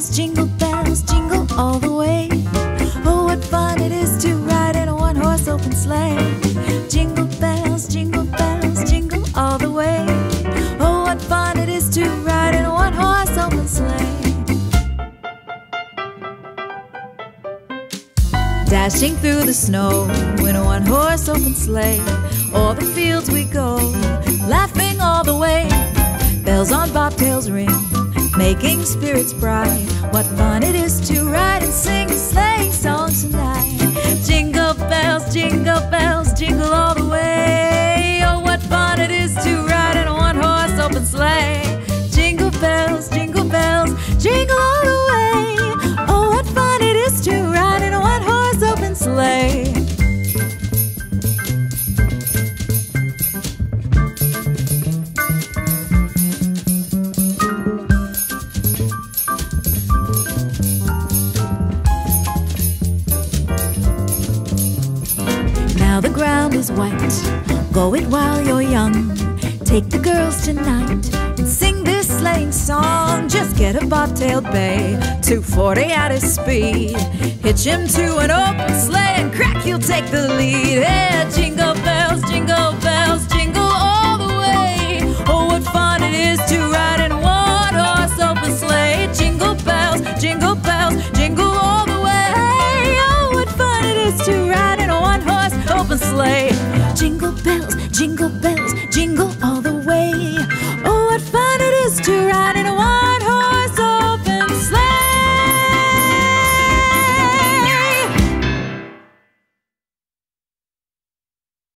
bells, jingle bells, jingle all the way. Oh, what fun it is to ride in a one horse open sleigh. Jingle bells, jingle bells, jingle all the way. Oh, what fun it is to ride in a one horse open sleigh. Dashing through the snow in a one horse open sleigh. O'er the fields we go, laughing all the way. Bells on making spirits bright. What fun it is to ride and sing a sleighing song tonight. Jingle bells, jingle bells, is white. Go it while you're young. Take the girls tonight and sing this sleighing song. Just get a bobtailed bay, 240 at his speed. Hitch him to an open sleigh and crack, you'll take the lead. Yeah, jingle bells, jingle bells, jingle all the way. Oh, what fun it is to ride in one horse open sleigh. Jingle bells, jingle bells, jingle all the way. Oh, what fun it is to ride sleigh. Jingle bells, jingle bells, jingle all the way.